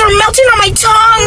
are melting on my tongue.